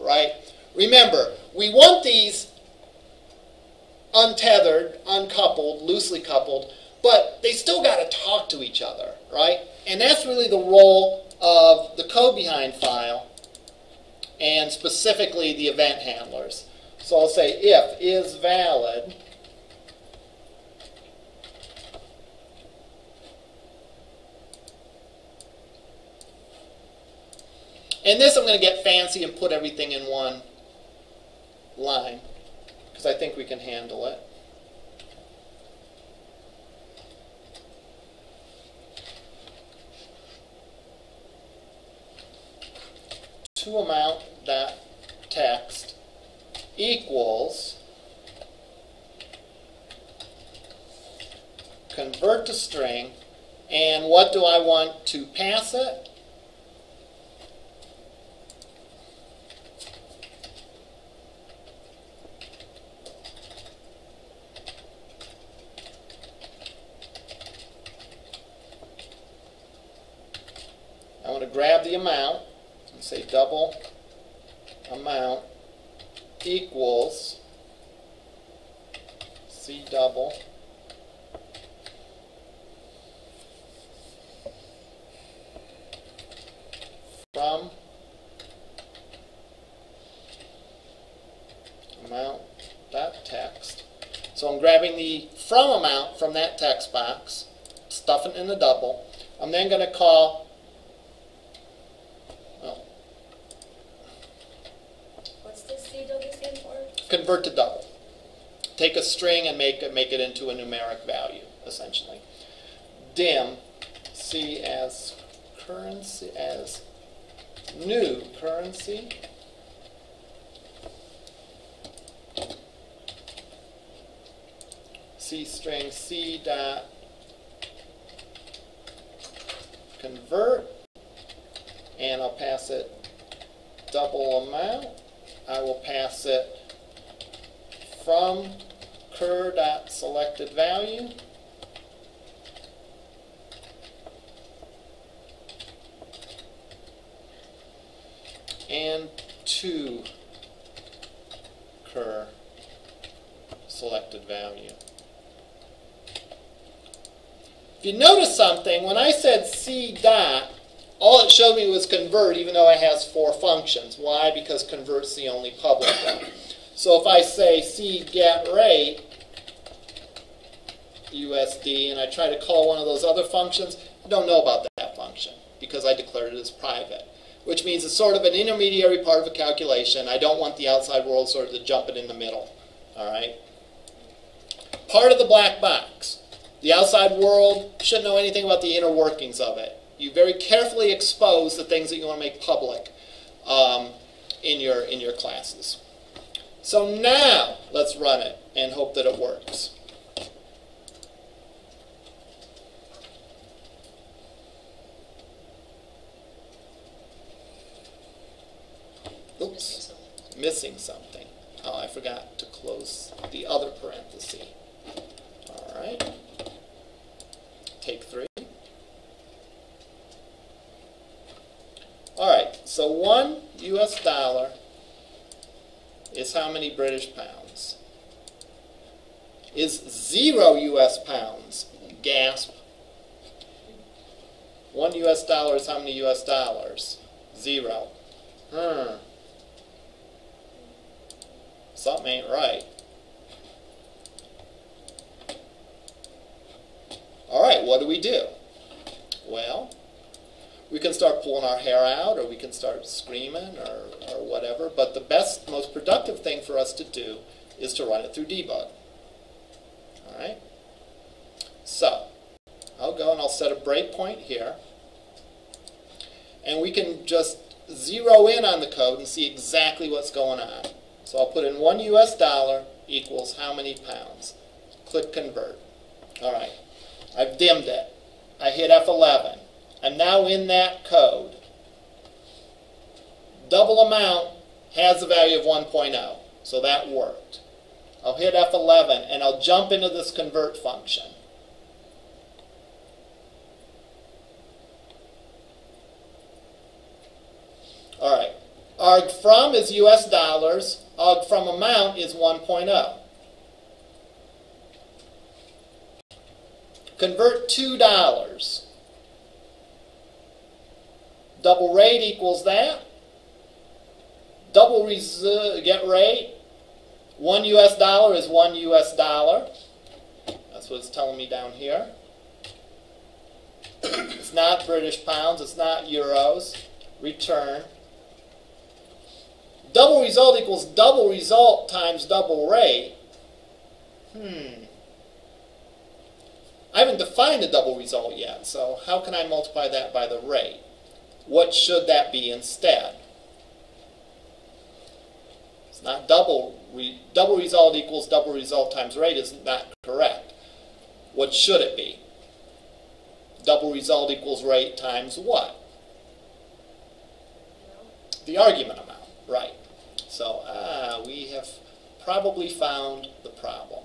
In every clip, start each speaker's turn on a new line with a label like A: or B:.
A: right? Remember, we want these untethered, uncoupled, loosely coupled, but they still got to talk to each other, right? And that's really the role of the code behind file and specifically the event handlers. So I'll say if is valid And this I'm going to get fancy and put everything in one line because I think we can handle it. To amount that text equals convert to string and what do I want to pass it? I want to grab the amount and say double amount equals C double from amount dot text. So I'm grabbing the from amount from that text box, stuffing in the double. I'm then going to call
B: What's this CW stand for?
A: Convert to double. Take a string and make it, make it into a numeric value, essentially. Dim, C as currency, as new currency. C string C dot convert, and I'll pass it double amount. I will pass it from cur dot selected value. And to cur selected value. If you notice something, when I said C dot, all it showed me was convert, even though it has four functions. Why? Because convert's the only public one. So if I say C get rate USD and I try to call one of those other functions, I don't know about that function because I declared it as private. Which means it's sort of an intermediary part of a calculation. I don't want the outside world sort of to jump it in the middle. All right. Part of the black box. The outside world shouldn't know anything about the inner workings of it. You very carefully expose the things that you want to make public um, in your in your classes. So now let's run it and hope that it works. Oops, missing something. Oh, I forgot to close the other parenthesis. All right. Take three. All right, so one US dollar is how many British pounds? Is zero US pounds. Gasp. One US dollar is how many US dollars? Zero. Hmm. Something ain't right. All right, what do we do? Well, we can start pulling our hair out or we can start screaming or, or whatever, but the best, most us to do is to run it through debug. All right? So, I'll go and I'll set a breakpoint here. And we can just zero in on the code and see exactly what's going on. So I'll put in one US dollar equals how many pounds. Click convert. All right. I've dimmed it. I hit F11. I'm now in that code. Double amount has a value of 1.0, so that worked. I'll hit F11 and I'll jump into this convert function. All right, arg from is US dollars, arg from amount is 1.0. Convert $2. Double rate equals that. Double get rate. One US dollar is one US dollar. That's what it's telling me down here. it's not British pounds, it's not euros. Return. Double result equals double result times double rate. Hmm. I haven't defined a double result yet, so how can I multiply that by the rate? What should that be instead? Not double. Re, double result equals double result times rate is not that correct. What should it be? Double result equals rate times what? The argument amount, right. So ah, we have probably found the problem.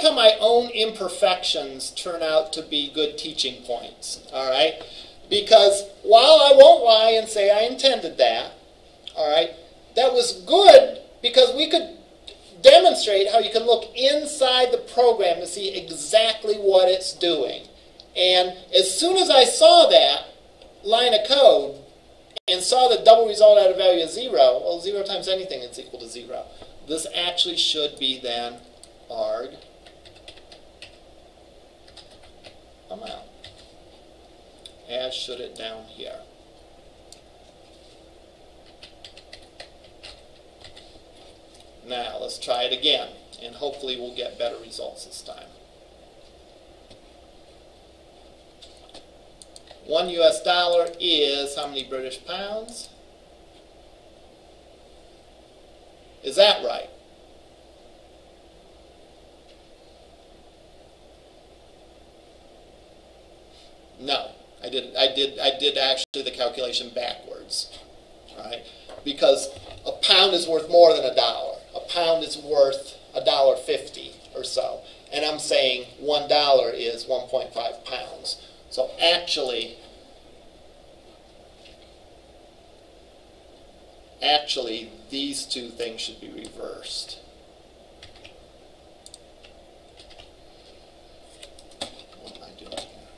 A: How my own imperfections turn out to be good teaching points, all right? Because while I won't lie and say I intended that, all right, that was good because we could demonstrate how you can look inside the program to see exactly what it's doing. And as soon as I saw that line of code and saw the double result out of value of zero, well, zero times anything is equal to zero. This actually should be then arg amount, as should it down here. Now, let's try it again, and hopefully we'll get better results this time. One US dollar is how many British pounds? Is that right? No, I did. I did. I did actually the calculation backwards, right? Because a pound is worth more than a dollar. A pound is worth a dollar fifty or so, and I'm saying one dollar is 1.5 pounds. So actually, actually, these two things should be reversed. What am I doing here?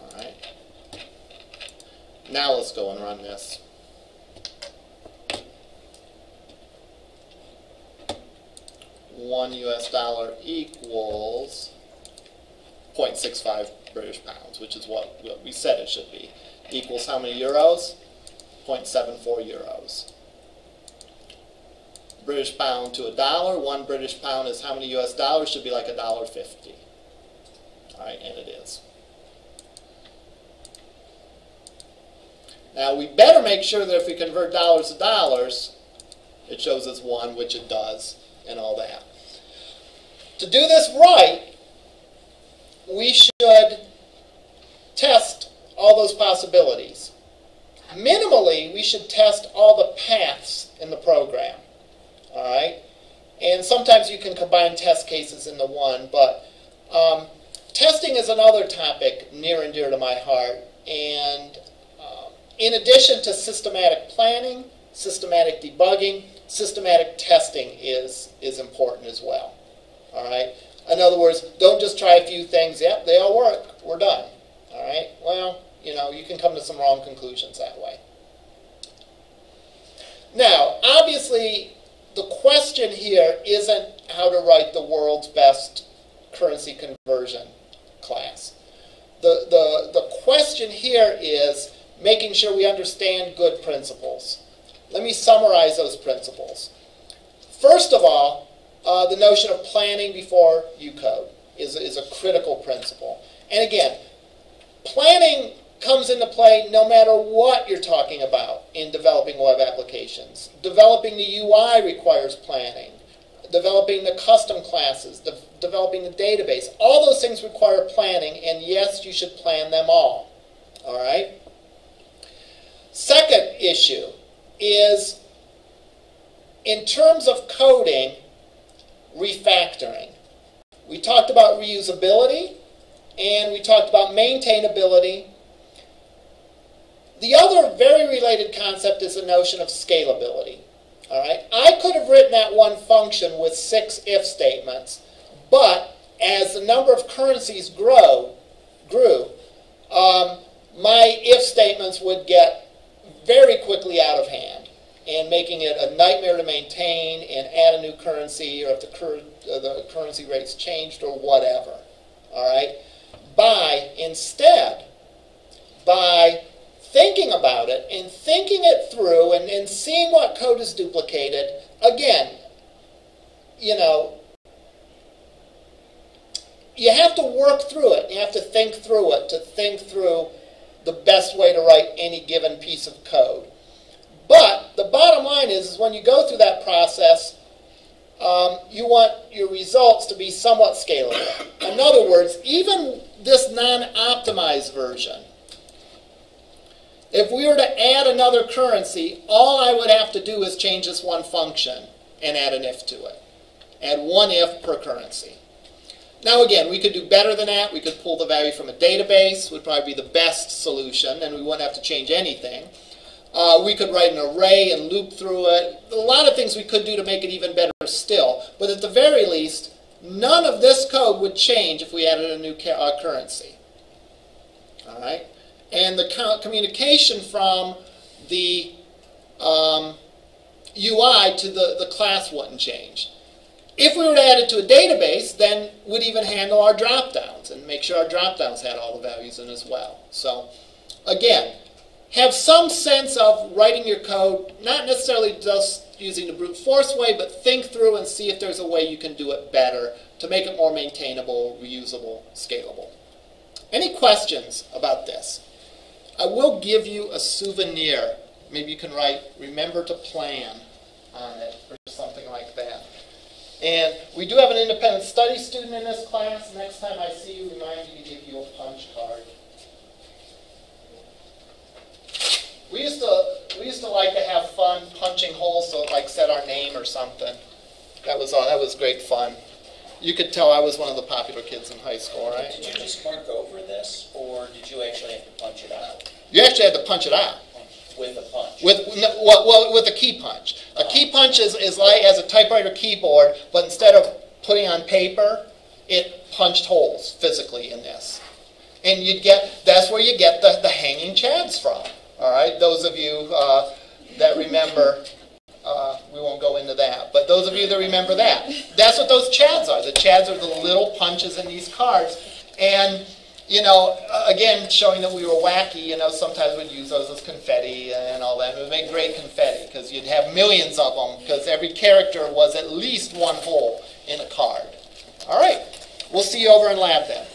A: All right. Now let's go and run this. One US dollar equals 0.65 British pounds, which is what what we said it should be. Equals how many euros? 0.74 euros. British pound to a dollar. One British pound is how many US dollars? Should be like a dollar fifty. All right, and it is. Now we better make sure that if we convert dollars to dollars, it shows us one, which it does, and all that. To do this right, we should test all those possibilities. Minimally, we should test all the paths in the program. All right? And sometimes you can combine test cases into one, but um, testing is another topic near and dear to my heart. And in addition to systematic planning, systematic debugging, systematic testing is, is important as well. All right? In other words, don't just try a few things. Yep, they all work. We're done. All right? Well, you know, you can come to some wrong conclusions that way. Now, obviously, the question here isn't how to write the world's best currency conversion class. The, the, the question here is making sure we understand good principles. Let me summarize those principles. First of all, uh, the notion of planning before you code is, is a critical principle. And again, planning comes into play no matter what you're talking about in developing web applications. Developing the UI requires planning. developing the custom classes, de- developing the database. All those things require planning, and yes, you should plan them all. All right? Second issue is in terms of coding, refactoring. We talked about reusability and we talked about maintainability. The other very related concept is the notion of scalability. All right, I could have written that one function with six if statements, but as the number of currencies grow, grew, um, my if statements would get very quickly out of hand and making it a nightmare to maintain and add a new currency or if the, cur- uh, the currency rates changed or whatever. All right? By instead, by thinking about it and thinking it through and, and seeing what code is duplicated, again, you know, you have to work through it. You have to think through it to think through the best way to write any given piece of code. But the bottom line is, is when you go through that process, um, you want your results to be somewhat scalable. In other words, even this non-optimized version, if we were to add another currency, all I would have to do is change this one function and add an if to it. Add one if per currency. Now again, we could do better than that. We could pull the value from a database, would probably be the best solution, and we wouldn't have to change anything. Uh, we could write an array and loop through it. A lot of things we could do to make it even better still. But at the very least, none of this code would change if we added a new uh, currency. All right? And the communication from the um, UI to the, the class wouldn't change. If we were to add it to a database, then we'd even handle our dropdowns and make sure our dropdowns had all the values in as well. So again, have some sense of writing your code, not necessarily just using the brute force way, but think through and see if there's a way you can do it better to make it more maintainable, reusable, scalable. Any questions about this? I will give you a souvenir. Maybe you can write, remember to plan on it or something like that. And we do have an independent study student in this class. Next time I see you, remind me to give you a punch card. We used to we used to like to have fun punching holes so it like said our name or something. That was all. That was great fun. You could tell I was one of the popular kids in high school, right?
C: Did you just mark over this, or did you actually have to punch it out?
A: You actually had to punch it out.
C: With a punch?
A: With, well, well, with a key punch. A key punch is, is like as a typewriter keyboard, but instead of putting on paper, it punched holes physically in this. And you'd get, that's where you get the, the hanging chads from. All right, those of you uh, that remember, uh, we won't go into that, but those of you that remember that, that's what those chads are. The chads are the little punches in these cards. And you know, again, showing that we were wacky, you know, sometimes we'd use those as confetti and all that. It would make great confetti because you'd have millions of them because every character was at least one hole in a card. All right, we'll see you over in lab then.